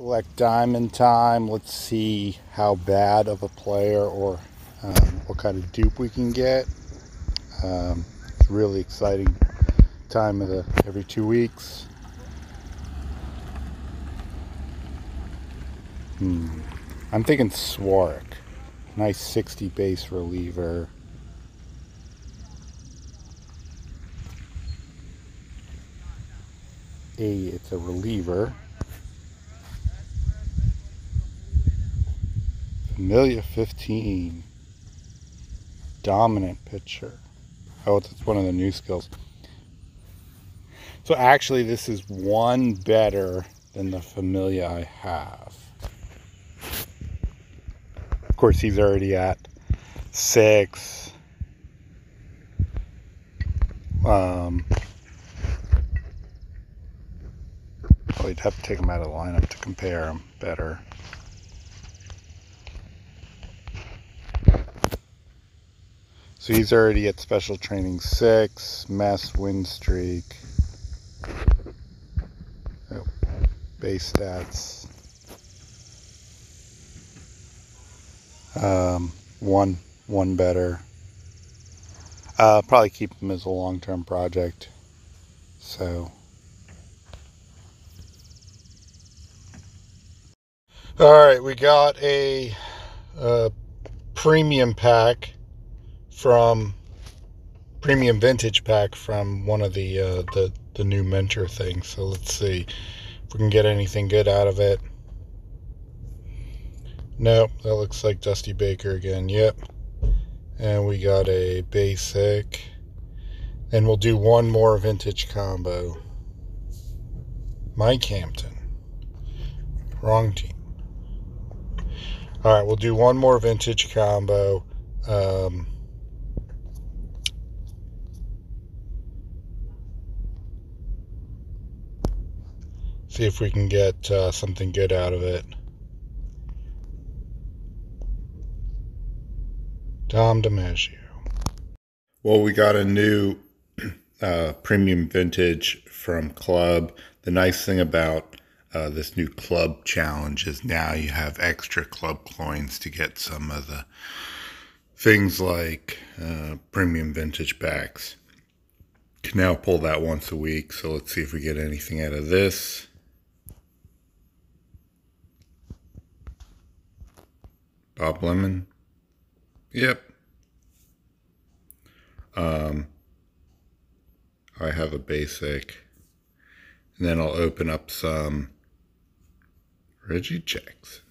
Select diamond time. Let's see how bad of a player or um, what kind of dupe we can get. Um, it's really exciting time of the every two weeks. Hmm. I'm thinking Swarrick. Nice 60 base reliever. A, it's a reliever. Familia 15. Dominant pitcher. Oh, it's one of the new skills. So actually this is one better than the Familia I have. Of course he's already at six. Um, well, you'd have to take him out of the lineup to compare him better. So he's already at special training six, mass win streak. Oh, base stats. Um, one, one better. Uh, probably keep him as a long-term project. So. All right, we got a, a premium pack from premium vintage pack from one of the uh, the the new mentor things. So let's see if we can get anything good out of it. Nope, that looks like Dusty Baker again. Yep. And we got a basic. And we'll do one more vintage combo. Mike Hampton. Wrong team. All right, we'll do one more vintage combo. Um, see if we can get uh, something good out of it. Dom DiMaggio. Well, we got a new uh, premium vintage from Club. The nice thing about uh, this new club challenge is now you have extra club coins to get some of the things like uh, premium vintage packs. Can now pull that once a week. So let's see if we get anything out of this. Bob Lemon. Yep. Um, I have a basic. And then I'll open up some Reggie Jackson.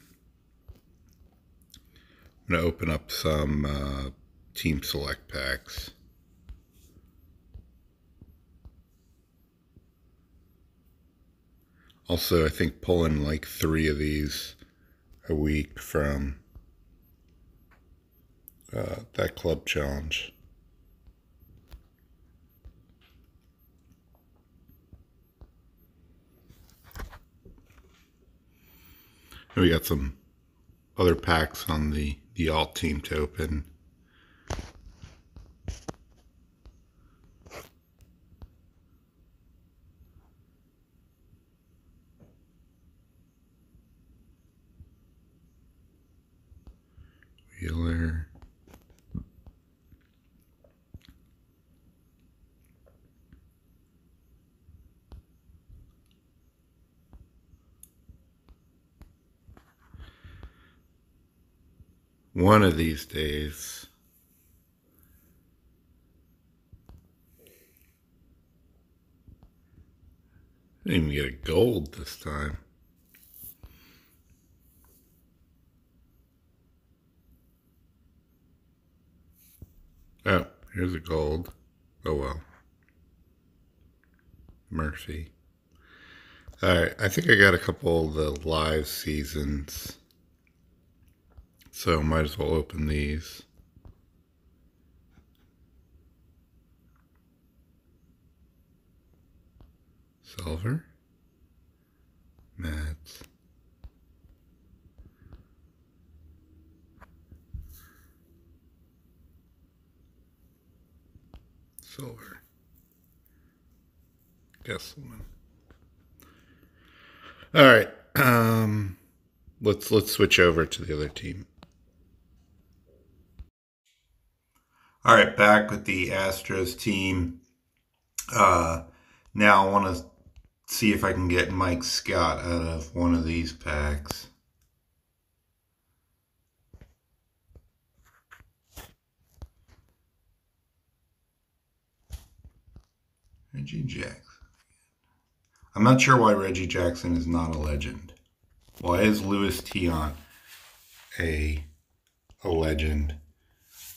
I'm going to open up some uh, team select packs. Also, I think pulling like three of these a week from uh, that club challenge. And we got some other packs on the, the alt team to open. Wheeler. One of these days I didn't even get a gold this time. Oh, here's a gold. Oh well. Mercy. Alright, I think I got a couple of the live seasons. So might as well open these. Silver. Mats. Silver. Gsellman. All right. Um, let's let's switch over to the other team. All right, back with the Astros team. Uh, now I want to see if I can get Mike Scott out of one of these packs. Reggie Jackson. I'm not sure why Reggie Jackson is not a legend. Why is Luis Tiant a a legend,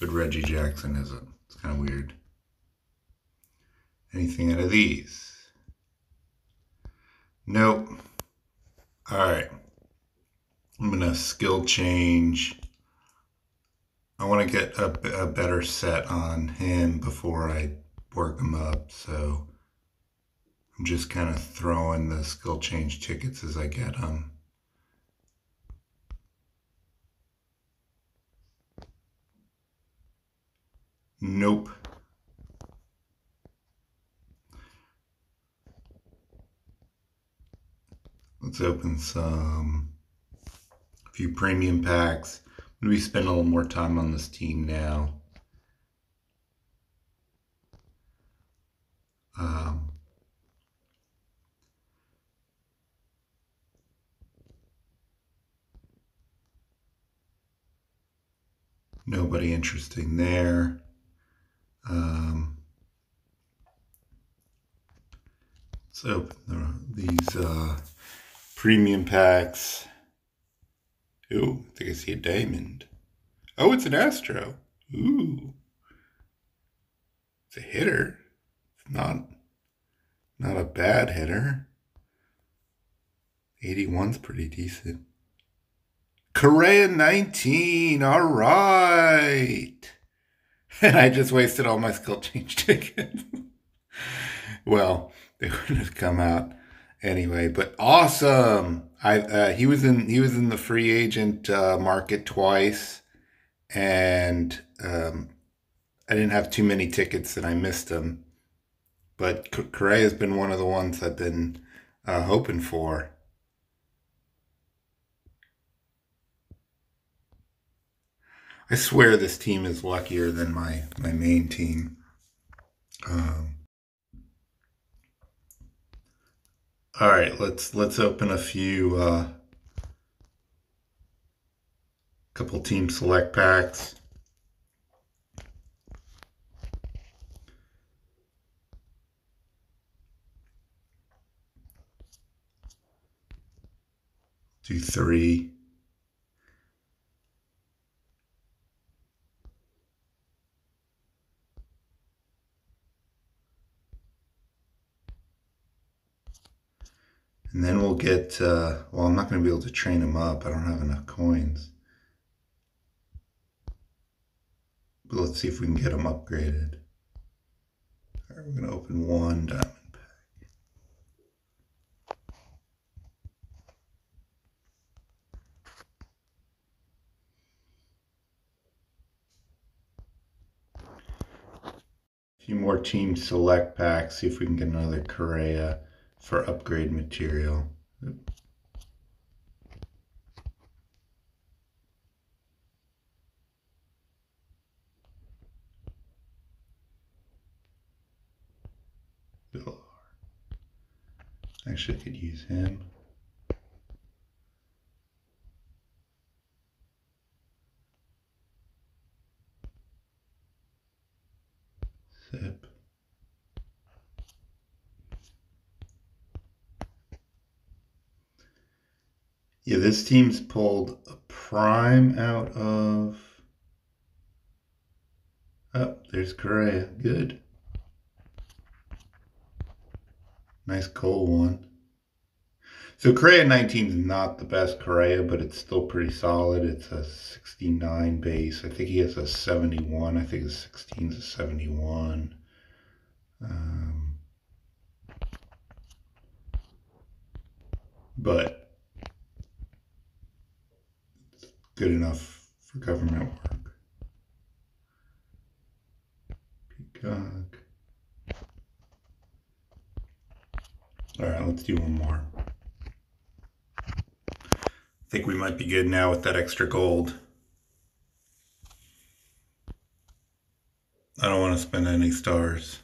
but Reggie Jackson isn't? It's kind of weird. Anything out of these? Nope. All right. I'm gonna skill change. I want to get a, a better set on him before I work him up. So I'm just kind of throwing the skill change tickets as I get them. Nope. Let's open some, a few premium packs. I'm going to be spending a little more time on this team now. Um, nobody interesting there. Um, the, these uh, premium packs. Ooh, I think I see a diamond. Oh, it's an Astro. Ooh. It's a hitter. It's not not a bad hitter. 81's pretty decent. Correa 19. All right. And I just wasted all my skill change tickets. well, they wouldn't have come out anyway, but awesome. I uh, he was in he was in the free agent uh, market twice, and um, I didn't have too many tickets and I missed him. But Correa has been one of the ones I've been uh, hoping for. I swear this team is luckier than my my main team. Um, all right, let's let's open a few uh, couple team select packs. Do three. And then we'll get, uh, well, I'm not going to be able to train him up. I don't have enough coins. But let's see if we can get him upgraded. All right, we're going to open one diamond pack. A few more team select packs, see if we can get another Correa for upgrade material. Actually, I could use him. Sipp. Yeah, this team's pulled a prime out of. Oh, there's Correa. Good. Nice cold one. So Correa 19 is not the best Correa, but it's still pretty solid. It's a 69 base. I think he has a 71. I think his 16 is a 71. Um, but good enough for government work. Peacock. All right, let's do one more. I think we might be good now with that extra gold. I don't want to spend any stars.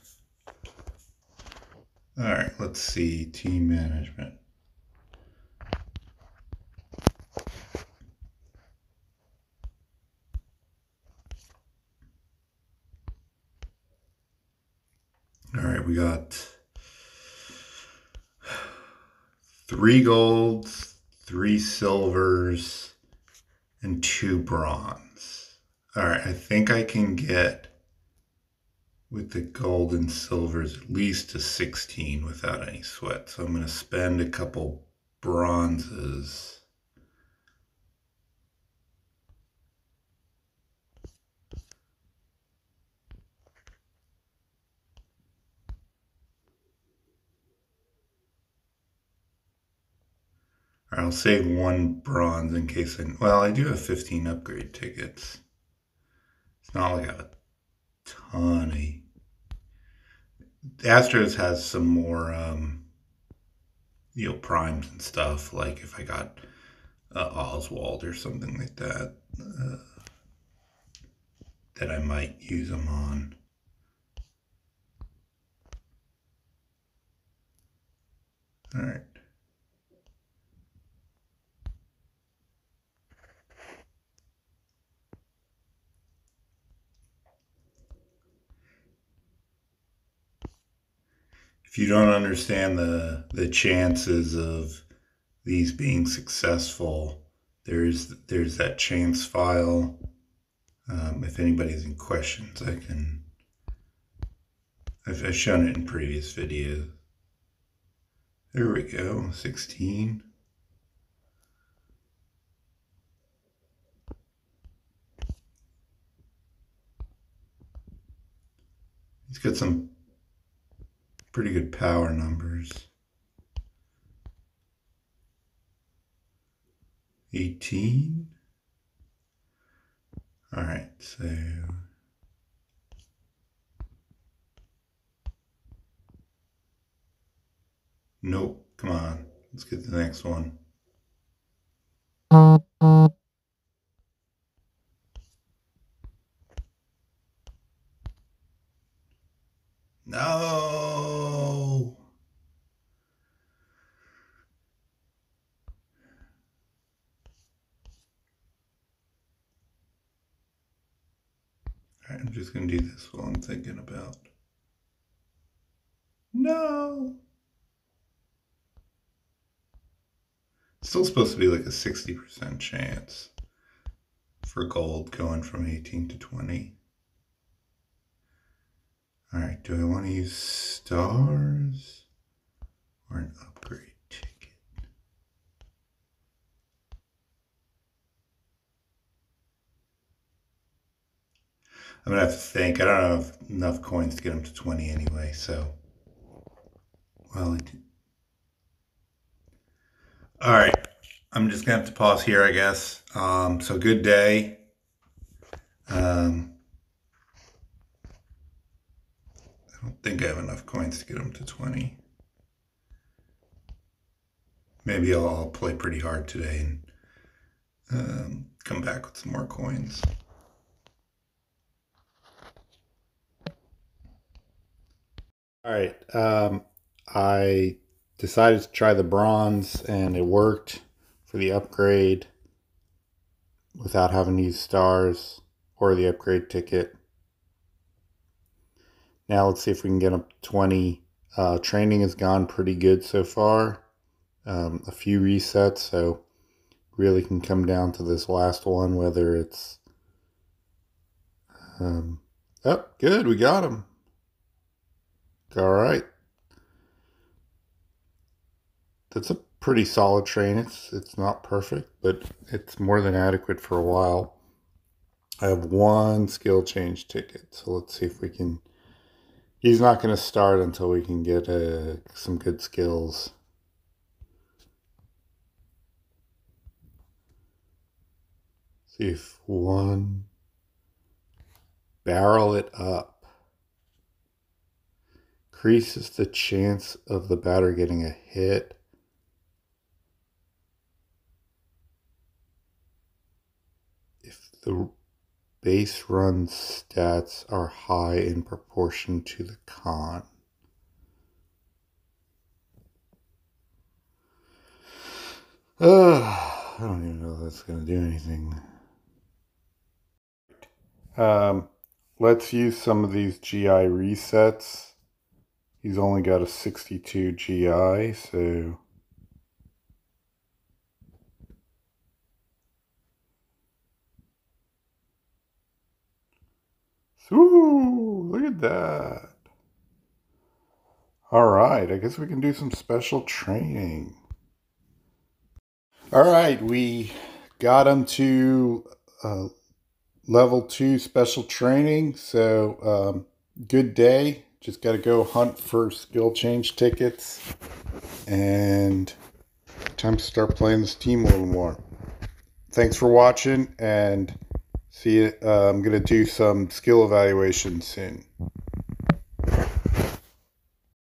All right, let's see, team management. We got three golds, three silvers, and two bronze. All right, I think I can get with the gold and silvers at least to 16 without any sweat. So I'm going to spend a couple bronzes. I'll save one bronze in case I, well, I do have 15 upgrade tickets. It's not like a ton of, Astros has some more, um, you know, primes and stuff, like if I got uh, Oswalt or something like that, uh, that I might use them on. All right. You don't understand the the chances of these being successful, there's there's that chance file. Um, if anybody's in questions, I can. I've, I've shown it in previous videos. There we go, 16. He's got some pretty good power numbers. 18. All right, so Nope, come on. Let's get the next one. No. right, I'm just going to do this while I'm thinking about. No. Still supposed to be like a 60% chance for gold going from 18 to 20. All right, do I want to use stars or an upgrade ticket? I'm gonna have to think. I don't have enough coins to get them to 20 anyway, so. Well, I did. All right, I'm just gonna have to pause here, I guess. Um, so good day. Um, I don't think I have enough coins to get them to 20. Maybe I'll, I'll play pretty hard today and um, come back with some more coins. All right. Um, I decided to try the bronze and it worked for the upgrade without having to use stars or the upgrade ticket. Now let's see if we can get up to 20. Uh, training has gone pretty good so far. Um, a few resets, so really can come down to this last one, whether it's... Um, oh, good, we got him. All right. That's a pretty solid train. It's it's not perfect, but it's more than adequate for a while. I have one skill change ticket, so let's see if we can He's not going to start until we can get uh, some good skills. See if one barrel it up increases the chance of the batter getting a hit. if the base run stats are high in proportion to the con. Uh, I don't even know if that's going to do anything. Um, let's use some of these GI resets. He's only got a 62 GI, so... Ooh, look at that. All right, I guess we can do some special training. All right, we got him to uh, level two special training. So, um, good day. Just got to go hunt for skill change tickets. And time to start playing this team a little more. Thanks for watching and see you. Uh, I'm going to do some skill evaluation soon.